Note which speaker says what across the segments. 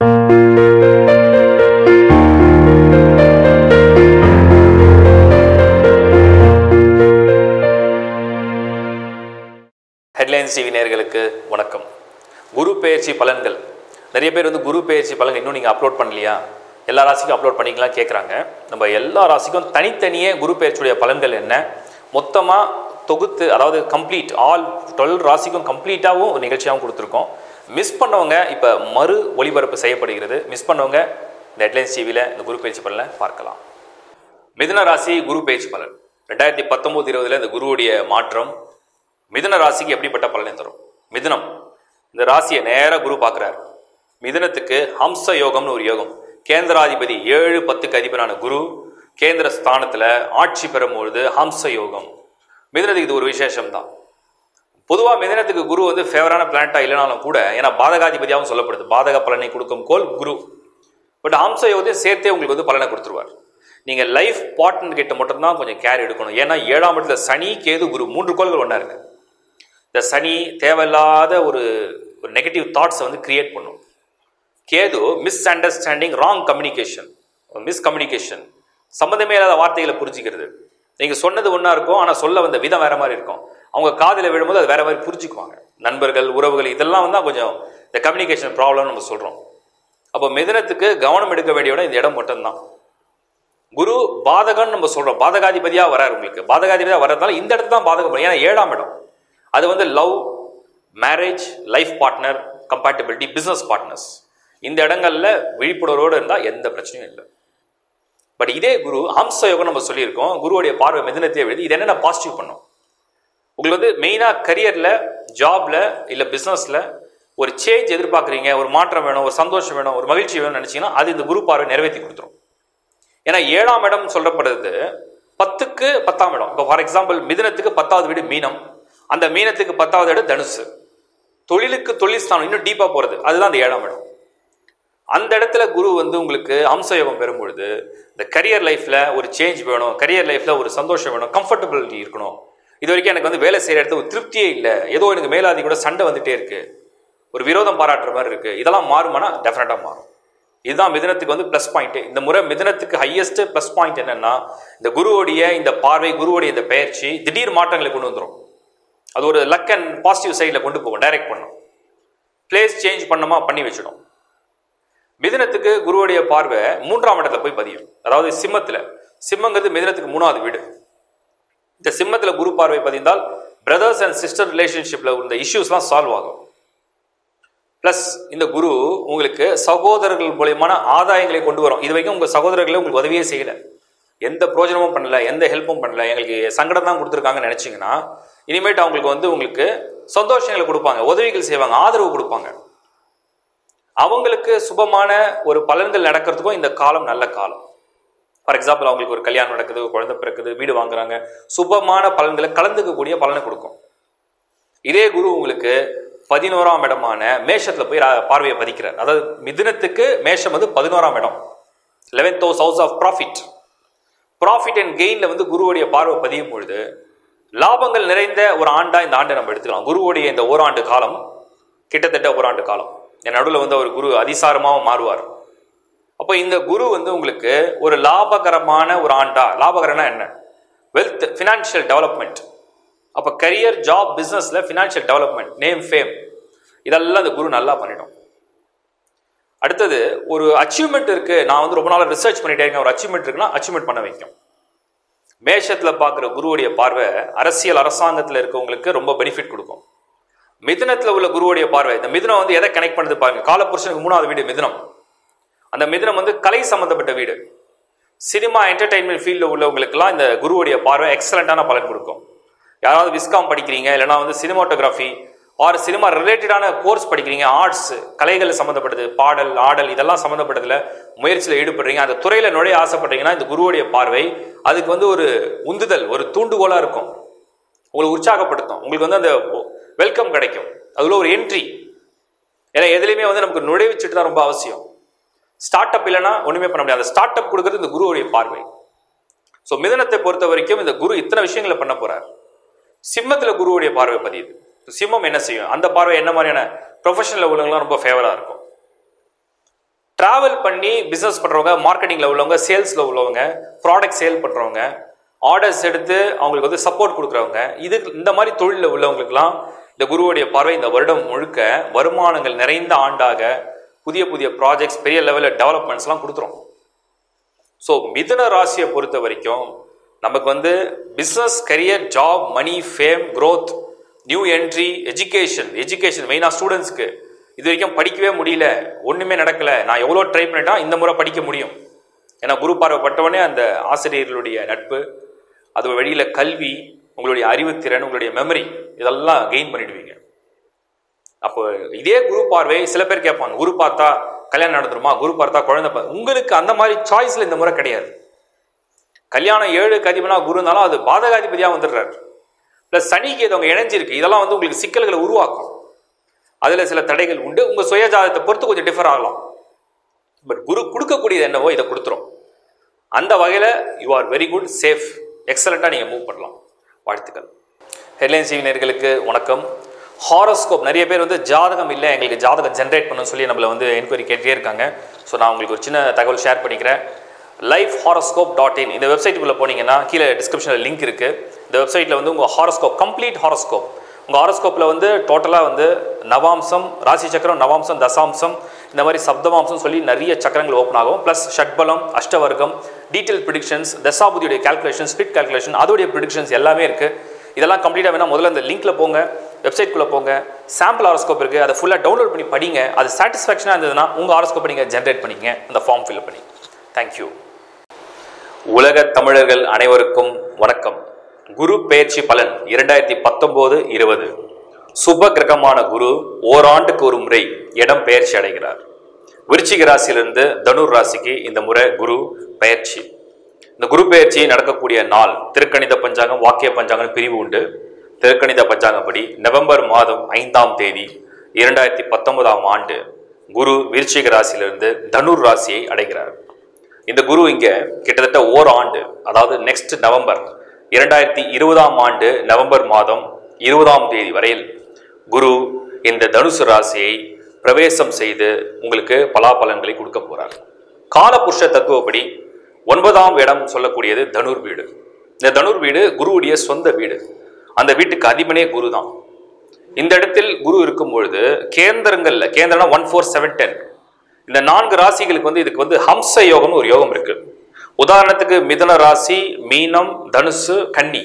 Speaker 1: Headlines TV நேர்களுக்கு வணக்கம். குரு பெயர்ச்சி பலன்கள். நிறைய பேர் வந்து குரு பெயர்ச்சி பலன்கள் இன்னும் நீங்கள் அப்லோட் பண்ணலையா? எல்லா ராசிக்கும் அப்லோட் பண்ணிக்கலாம் கேட்குறாங்க நம்ம எல்லா ராசிக்கும் தனித்தனியே குரு பெயர்ச்சியுடைய பலன்கள் என்ன? மொத்தமாக தொகுத்து அதாவது கம்ப்ளீட் ஆல் டுவெல் ராசிக்கும் கம்ப்ளீட்டாகவும் ஒரு நிகழ்ச்சியாகவும் கொடுத்துருக்கோம். மிஸ் பண்ணவங்க இப்போ மறு ஒளிபரப்பு செய்யப்படுகிறது. மிஸ் பண்ணவங்க இந்த ஹெட்லைன்ஸ் டிவியில் இந்த குரு பயிற்சி பலனை பார்க்கலாம். மிதுன ராசி குரு பேச்சு பலன். ரெண்டாயிரத்தி பத்தொம்போது இருபதுல இந்த குருவுடைய மாற்றம். மிதுன ராசிக்கு எப்படிப்பட்ட பலனை தரும்? மிதுனம். இந்த ராசியை நேராக குரு பார்க்குறாரு. மிதுனத்துக்கு ஹம்ச யோகம்னு ஒரு யோகம். கேந்திராதிபதி ஏழு பத்துக்கு அதிபரான குரு. கேந்திர ஸ்தானத்தில் ஆட்சி பெறும்பொழுது ஹம்ச யோகம். மிதனத்துக்கு இது ஒரு விசேஷம் தான் பொதுவாக மிதனத்துக்கு குரு வந்து ஃபேவரான பிளான்ட்டாக இல்லைனாலும் கூட ஏன்னா பாதகாதிபதியாகவும் சொல்லப்படுது. பாதக பலனை கொடுக்கும் கோல் குரு. பட் ஹம்ச யோகத்தையும் சேர்த்தே உங்களுக்கு வந்து பலனை கொடுத்துருவார். நீங்கள் லைஃப் பார்ட்னர் கிட்ட மட்டும்தான் கொஞ்சம் கேர் எடுக்கணும். ஏன்னா ஏழாம் இடத்துல சனி கேது குரு மூன்று கோள்கள் ஒன்றா இருக்கு. இந்த சனி தேவையில்லாத ஒரு ஒரு நெகட்டிவ் தாட்ஸை வந்து கிரியேட் பண்ணும். Ketu misunderstanding wrong communication miscommunication சம்மந்தமே இல்லாத வார்த்தைகளை புரிஞ்சுக்கிறது. நீங்க சொன்னது ஒன்றா இருக்கும் ஆனால் சொல்ல வந்த விதம் வேற மாதிரி இருக்கும். அவங்க காதில் விழும்போது அது வேற மாதிரி புரிஞ்சுக்குவாங்க. நண்பர்கள் உறவுகள் இதெல்லாம் வந்து கொஞ்சம் இந்த கம்யூனிகேஷன் ப்ராப்ளம்னு நம்ம சொல்கிறோம் அப்போ மிதனத்துக்கு கவனம் எடுக்க வேண்டிய இந்த இடம் மட்டும்தான். குரு பாதகம்னு நம்ம சொல்கிறோம் பாதகாதிபதியாக வராரு உங்களுக்கு. பாதகாதிபதியாக வர்றதுனால இந்த இடத்துல தான் பாதகம் ஏன்னா ஏழாம் இடம். அது வந்து love marriage life partner compatibility business partners இந்த இடங்களில் விழிப்புணர்வோடு இருந்தால் எந்த பிரச்சனையும் இல்லை. பட் இதே குரு ஹம்ச யோகம் நம்ம சொல்லியிருக்கோம். குருவுடைய பார்வை மிதனத்தையே எழுதி இது என்னென்ன பாசிட்டிவ் பண்ணும்? உங்களுக்கு வந்து மெயினாக கரியரில் ஜாப்ல இல்லை பிஸ்னஸில் ஒரு சேஞ்ச் எதிர்பார்க்குறீங்க ஒரு மாற்றம் வேணும் ஒரு சந்தோஷம் வேணும் ஒரு மகிழ்ச்சி வேணும்னு நினச்சிங்கன்னா அது இந்த குரு பார்வை நிறைவேற்றி கொடுத்துரும். ஏன்னா ஏழாம் இடம் சொல்லப்படுறது பத்துக்கு பத்தாம் இடம். இப்போ ஃபார் எக்ஸாம்பிள் மிதினத்துக்கு பத்தாவது வீடு மீனம். அந்த மீனத்துக்கு பத்தாவது இடம் தனுசு. தொழிலுக்கு தொழில் ஸ்தானம் இன்னும் டீப்பாக போகிறது அதுதான் அந்த ஏழாம் இடம். அந்த இடத்துல குரு வந்து உங்களுக்கு அம்சயோகம் பெறும் பொழுது இந்த கரியர் லைஃப்பில் ஒரு சேஞ்ச் வேணும் கரியர் லைஃப்பில் ஒரு சந்தோஷம் வேணும் கம்ஃபர்டபிலிட்டி இருக்கணும். இது வரைக்கும் எனக்கு வந்து வேலை செய்கிற இடத்துல ஒரு திருப்தியே இல்லை. ஏதோ எனக்கு மேலாதி கூட சண்டை வந்துட்டே இருக்குது ஒரு விரோதம் பாராட்டுற மாதிரி இருக்குது இதெல்லாம் மாறுமானா? டெஃபினட்டாக மாறும். இதுதான் மிதனத்துக்கு வந்து ப்ளஸ் பாயிண்ட்டு இந்த முறை மிதனத்துக்கு ஹையஸ்ட் ப்ளஸ் பாயிண்ட் என்னன்னா இந்த குருவோடைய இந்த பார்வை குருவோடைய இந்த பயிற்சி திடீர் மாற்றங்களை கொண்டு வந்துடும் அது ஒரு லக் அண்ட் பாசிட்டிவ் சைடில் கொண்டு போகும் டைரக்ட் பண்ணும். பிளேஸ் சேஞ்ச் பண்ணமா பண்ணி வச்சிடும். மிதினத்துக்கு குருவுடைய பார்வை மூன்றாம் இடத்துல போய் பதியும். அதாவது சிம்மத்தில். சிம்மங்கிறது மிதினத்துக்கு மூணாவது வீடு. இந்த சிம்மத்தில் குரு பார்வை பதிந்தால் பிரதர்ஸ் அண்ட் சிஸ்டர் ரிலேஷன்ஷிப்பில் உள்ள இஷ்யூஸ்லாம் சால்வ் ஆகும். ப்ளஸ் இந்த குரு உங்களுக்கு சகோதரர்கள் மூலியமான ஆதாயங்களை கொண்டு வரும். இது வரைக்கும் உங்கள் சகோதரர்களை உங்களுக்கு உதவியே செய்யலை. எந்த பிரோஜனமும் பண்ணல எந்த ஹெல்ப்பும் பண்ணல எங்களுக்கு சங்கடம் தான் கொடுத்துருக்காங்கன்னு நினச்சிங்கன்னா இனிமேட்டு அவங்களுக்கு வந்து உங்களுக்கு சந்தோஷங்களை கொடுப்பாங்க உதவிகள் செய்வாங்க ஆதரவு கொடுப்பாங்க. அவங்களுக்கு சுபமான ஒரு பலன்கள் நடக்கிறதுக்கும் இந்த காலம் நல்ல காலம். ஃபார் எக்ஸாம்பிள் அவங்களுக்கு ஒரு கல்யாணம் நடக்குது குழந்தை பிறக்குது வீடு வாங்குறாங்க. சுபமான பலன்களை கலந்துக்கக்கூடிய பலனை கொடுக்கும். இதே குரு உங்களுக்கு பதினோராம் இடமான மேஷத்தில் போய் பார்வையை பதிக்கிறார். அதாவது மிதினத்துக்கு மேஷம் வந்து பதினோராம் இடம். Eleventh house house of profit profit and கெயினில் வந்து குருவுடைய பார்வை பதியும் பொழுது லாபங்கள் நிறைந்த ஒரு ஆண்டாக இந்த ஆண்டை நம்ம எடுத்துக்கலாம். குருவுடைய இந்த ஓராண்டு காலம் கிட்டத்தட்ட ஓராண்டு காலம். என் நடுவில் வந்து அவர் குரு அதிசாரமாக மாறுவார். அப்போ இந்த குரு வந்து உங்களுக்கு ஒரு லாபகரமான ஒரு ஆண்டா. லாபகரம்னா என்ன? வெல்த் ஃபினான்ஷியல் டெவலப்மெண்ட் அப்போ கரியர் ஜாப் பிஸ்னஸில் ஃபினான்ஷியல் டெவலப்மெண்ட் நேம் ஃபேம் இதெல்லாம் இந்த குரு நல்லா பண்ணிடும். அடுத்தது ஒரு அச்சீவ்மெண்ட் இருக்குது நான் வந்து ரொம்ப நாள் ரிசர்ச் பண்ணிட்டே இருக்கேன். ஒரு அச்சீவ்மெண்ட் இருக்குன்னா அச்சீவ்மெண்ட் பண்ண வைக்கும். மேஷத்தில் பார்க்குற குருவுடைய பார்வை அரசியல் அரசாங்கத்தில் இருக்கவங்களுக்கு ரொம்ப பெனிஃபிட் கொடுக்கும். மிதனத்தில் உள்ள குருவுடைய பார்வை. இந்த மிதனம் வந்து எதை கனெக்ட் பண்ணுது பாருங்க. காலப்புருஷனுக்கு மூணாவது வீடு மிதனம். அந்த மிதனம் வந்து கலை சம்பந்தப்பட்ட வீடு. சினிமா என்டர்டைன்மெண்ட் ஃபீல்டில் உள்ளவங்களுக்குலாம் இந்த குருவுடைய பார்வை எக்ஸலண்ட்டான பலன் கொடுக்கும். யாராவது விஸ்காம் படிக்கிறீங்க இல்லைனா வந்து சினிமாட்டோகிராஃபி ஆர் சினிமா ரிலேட்டடான கோர்ஸ் படிக்கிறீங்க ஆர்ட்ஸ் கலைகள் சம்மந்தப்பட்டது பாடல் ஆடல் இதெல்லாம் சம்மந்தப்பட்டதில் முயற்சியில் ஈடுபடுறீங்க அந்த துறையில் நுழைய ஆசைப்படுறீங்கன்னா இந்த குருவுடைய பார்வை அதுக்கு வந்து ஒரு உந்துதல் ஒரு தூண்டுகோலாக இருக்கும். உங்களை உற்சாகப்படுத்தும். உங்களுக்கு வந்து அந்த வெல்கம் கிடைக்கும். அதில் ஒரு என்ட்ரி ஏன்னா எதுலையுமே வந்து நமக்கு நுழைவுச்சிட்டு தான் ரொம்ப அவசியம். ஸ்டார்ட் அப் இல்லைன்னா ஒன்றுமே பண்ண முடியாது. அந்த ஸ்டார்ட் அப் கொடுக்குறது இந்த குருவுடைய பார்வை. ஸோ மிதனத்தை பொறுத்த வரைக்கும் இந்த குரு இத்தனை விஷயங்களை பண்ண போறார். சிம்மத்தில் குருவுடைய பார்வை பதியுது. சிம்மம் என்ன செய்யும்? அந்த பார்வை என்ன மாதிரியான ப்ரொஃபஷனல் உள்ளவங்களாம் ரொம்ப ஃபேவராக இருக்கும். ட்ராவல் பண்ணி பிஸ்னஸ் பண்ணுறவங்க மார்க்கெட்டிங்கில் உள்ளவங்க சேல்ஸில் உள்ளவங்க ப்ராடக்ட் சேல் பண்ணுறவங்க ஆர்டர்ஸ் எடுத்து அவங்களுக்கு வந்து சப்போர்ட் கொடுக்குறவங்க இது இந்த மாதிரி தொழிலில் உள்ளவங்களுக்குலாம் இந்த குருவுடைய பார்வை இந்த வருடம் முழுக்க வருமானங்கள் நிறைந்த ஆண்டாக புதிய புதிய ப்ராஜெக்ட்ஸ் பெரிய லெவலில் டெவலப்மெண்ட்ஸ்லாம் கொடுத்துரும். ஸோ மிதுன ராசியை பொறுத்த வரைக்கும் நமக்கு வந்து business career job money fame growth new entry education education மெயினாக ஸ்டூடெண்ட்ஸ்க்கு இது வரைக்கும் படிக்கவே முடியல. ஒன்றுமே நடக்கலை. நான் எவ்வளோ ட்ரை பண்ணிட்டா இந்த முறை படிக்க முடியும். ஏன்னா குரு பார்வைப்பட்டவொடனே அந்த ஆசிரியர்களுடைய நட்பு அது வழியில் கல்வி உங்களுடைய அறிவுத்திறன் உங்களுடைய மெமரி இதெல்லாம் கெயின் பண்ணிடுவீங்க. அப்போ இதே குரு பார்வை சில பேர் கேட்பாங்க குரு பார்த்தா கல்யாணம் நடந்துருமா? குரு பார்த்தா குழந்தை உங்களுக்கு அந்த மாதிரி சாய்ஸ்ல இந்த முறை கிடையாது. கல்யாணம் ஏழு கதிபனா குருனாலும் அது பாதகாதிபதியாக வந்துடுறாரு. ப்ளஸ் சனிக்கு இது அவங்க இணைஞ்சிருக்கு. இதெல்லாம் வந்து உங்களுக்கு சிக்கல்களை உருவாக்கும். அதில் சில தடைகள் உண்டு. உங்கள் சுயஜாதத்தை பொறுத்து கொஞ்சம் டிஃபர் ஆகலாம். பட் குரு கொடுக்கக்கூடியது என்னவோ இதை கொடுத்துரும். அந்த வகையில் you are very good safe எக்ஸலண்ட்டாக நீங்கள் மூவ் பண்ணலாம். வாழ்த்துக்கள். ஹெட்லைன் சீவினர்களுக்கு வணக்கம். ஹாரோஸ்கோப் நிறைய பேர் வந்து ஜாதகம் இல்லை எங்களுக்கு ஜாதகம் ஜென்ரேட் பண்ணணும்னு சொல்லி நம்மளை வந்து என்கொயரி கேட்டே இருக்காங்க. ஸோ நான் உங்களுக்கு ஒரு சின்ன தகவல் ஷேர் பண்ணிக்கிறேன். லைஃப் ஹாரோஸ்கோப் டாட் இன் இந்த வெப்சைட்டுக்குள்ளே போனீங்கன்னா கீழே டிஸ்கிரிப்ஷனில் லிங்க் இருக்குது இந்த வெப்சைட்டில் வந்து உங்கள் ஹாரோஸ்கோப் கம்ப்ளீட் ஹாரோஸ்கோப் உங்கள் ஹாரோஸ்கோப்பில் வந்து டோட்டலாக வந்து நவாம்சம் ராசி சக்கரம் நவாம்சம் தசாம்சம் இந்த மாதிரி சப்தமாம்சம் சொல்லி நிறைய சக்கரங்கள் ஓப்பன் ஆகும். ப்ளஸ் ஷட்பலம் அஷ்டவர்க்கம் டீட்டெயில் ப்ரிடிக்ஷன்ஸ் தசாபுதியுடைய கால்குலேஷன் ஸ்பிட் கால்குலேஷன் அதோடைய ப்ரிடிக்ஷன்ஸ் எல்லாமே இருக்குது இதெல்லாம் கம்ப்ளீட்டாக வேணால் முதல்ல அந்த லிங்க்கில் போங்க வெப்சைட்குள்ளே போங்க. சாம்பிள் ஆரோஸ்கோப் இருக்குது அதை ஃபுல்லாக டவுன்லோட் பண்ணி படிங்க. அது சாட்டிஸ்ஃபேக்ஷனாக இருந்ததுன்னா உங்கள் ஹாரோஸ்கோப்பை நீங்கள் ஜென்ரேட் பண்ணிங்க அந்த ஃபார்ம் ஃபில் பண்ணி. தேங்க்யூ உலக தமிழர்கள் அனைவருக்கும் வணக்கம். குரு பெயர்ச்சி பலன் இரண்டாயிரத்தி பத்தொம்போது இருபது. சுப கிரகமான குரு ஓராண்டுக்கு ஒரு முறை இடம் பெயர்ச்சி அடைகிறார். விருச்சிக ராசியிலிருந்து தனுர் ராசிக்கு இந்த முறை குரு பெயர்ச்சி இந்த குரு பெயர்ச்சி நடக்கக்கூடிய நாள் திருக்கணித பஞ்சாங்கம் வாக்கிய பஞ்சாங்கம் பிரிவு உண்டு. திருக்கணித பஞ்சாங்கப்படி நவம்பர் மாதம் ஐந்தாம் தேதி இரண்டாயிரத்தி பத்தொன்பதாம் ஆண்டு குரு விருச்சிக ராசியிலிருந்து தனுர் ராசியை அடைகிறார். இந்த குரு இங்கே கிட்டத்தட்ட ஓர் ஆண்டு அதாவது நெக்ஸ்ட் நவம்பர் இரண்டாயிரத்தி இருபதாம் ஆண்டு நவம்பர் மாதம் இருபதாம் தேதி வரையில் குரு இந்த தனுசு ராசியை பிரவேசம் செய்து உங்களுக்கு பலாபலன்களை கொடுக்க போகிறார் காலபுருஷ தத்துவப்படி ஒன்பதாம் இடம் சொல்லக்கூடியது தனுர் வீடு. இந்த தனுர் வீடு குருவுடைய சொந்த வீடு. அந்த வீட்டுக்கு அதிபனே குரு தான் இந்த இடத்தில் குரு இருக்கும் பொழுது கேந்திரங்கள்ல கேந்திரம்னா ஒன் ஃபோர் செவன் டென் இந்த நான்கு ராசிகளுக்கு வந்து இதுக்கு வந்து ஹம்ச யோகம்னு ஒரு யோகம் இருக்கு. உதாரணத்துக்கு மிதன ராசி மீனம் தனுசு கன்னி.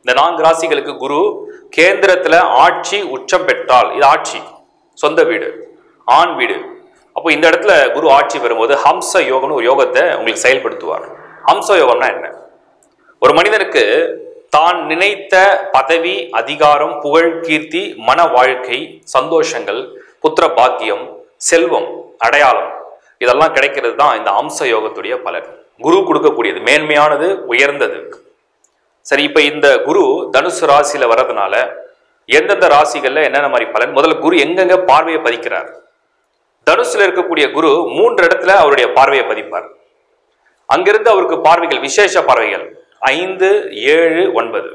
Speaker 1: இந்த நான்கு ராசிகளுக்கு குரு கேந்திரத்துல ஆட்சி உச்சம் பெற்றால் இது ஆட்சி சொந்த வீடு ஆண் வீடு. அப்போ இந்த இடத்துல குரு ஆட்சி வரும்போது ஹம்ச யோகம்னு ஒரு யோகத்தை உங்களுக்கு செயல்படுத்துவார். ஹம்ச யோகம்னா என்ன? ஒரு மனிதனுக்கு தான் நினைத்த பதவி அதிகாரம் புகழ் கீர்த்தி மன வாழ்க்கை சந்தோஷங்கள் புத்திர பாக்கியம் செல்வம் அடையாளம் இதெல்லாம் கிடைக்கிறது தான் இந்த அம்ச யோகத்துடைய பலன். குரு கொடுக்கக்கூடியது மேன்மையானது உயர்ந்தது. சரி இப்போ இந்த குரு தனுசு ராசியில் வர்றதுனால எந்தெந்த ராசிகளில் என்னென்ன மாதிரி பலன்? முதல்ல குரு எங்கெங்க பார்வையை பதிக்கிறார்? தனுசுல இருக்கக்கூடிய குரு மூன்று இடத்துல அவருடைய பார்வையை பதிப்பார். அங்கிருந்து அவருக்கு பார்வைகள் விசேஷ பார்வைகள். ஐந்து ஏழு ஒன்பது.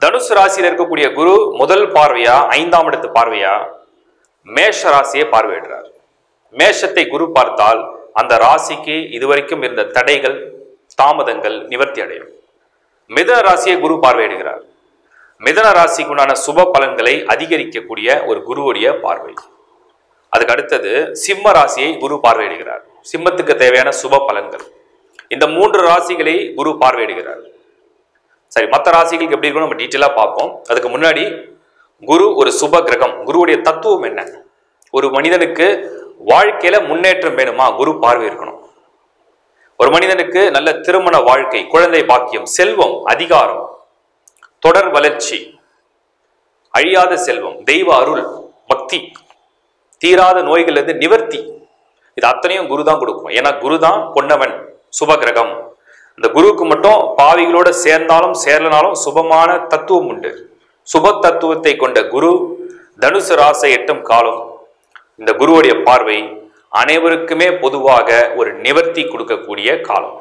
Speaker 1: தனுசு ராசியில் இருக்கக்கூடிய குரு முதல் பார்வையா ஐந்தாம் இடத்து பார்வையா? மேஷ ராசியை பார்வையிடுறார். மேஷத்தை குரு பார்த்தால் அந்த ராசிக்கு இதுவரைக்கும் இருந்த தடைகள் தாமதங்கள் நிவர்த்தி அடையும். மிதன ராசியை குரு பார்வையிடுகிறார். மிதன ராசிக்குண்டான சுப பலன்களை அதிகரிக்கக்கூடிய ஒரு குருவுடைய பார்வை. அதுக்கு அடுத்தது சிம்ம ராசியை குரு பார்வையிடுகிறார். சிம்மத்துக்கு தேவையான சுப பலன்கள். இந்த மூன்று ராசிகளை குரு பார்வையிடுகிறார். சரி மற்ற ராசிகளுக்கு எப்படி இருக்கும் நம்ம டீட்டெயிலாக பார்ப்போம். அதுக்கு முன்னாடி குரு ஒரு சுப கிரகம். குருவுடைய தத்துவம் என்ன? ஒரு மனிதனுக்கு வாழ்க்கையில முன்னேற்றம் வேணுமா? குரு பார்வை இருக்கணும் ஒரு மனிதனுக்கு நல்ல திருமண வாழ்க்கை குழந்தை பாக்கியம் செல்வம் அதிகாரம் தொடர் வளர்ச்சி அழியாத செல்வம் தெய்வ அருள் பக்தி தீராத நோய்கள்லேருந்து நிவர்த்தி. இது அத்தனையும் குரு தான் கொடுக்கும். ஏன்னா குரு தான் பொன்னவன் சுப கிரகம் இந்த குருவுக்கு மட்டும் பாவிகளோட சேர்ந்தாலும் சேரலனாலும் சுபமான தத்துவம் உண்டு. சுப தத்துவத்தை கொண்ட குரு தனுசு ராசை எட்டும் காலம். இந்த குருவுடைய பார்வை அனைவருக்குமே பொதுவாக ஒரு நிவர்த்தி கொடுக்கக்கூடிய காலம்.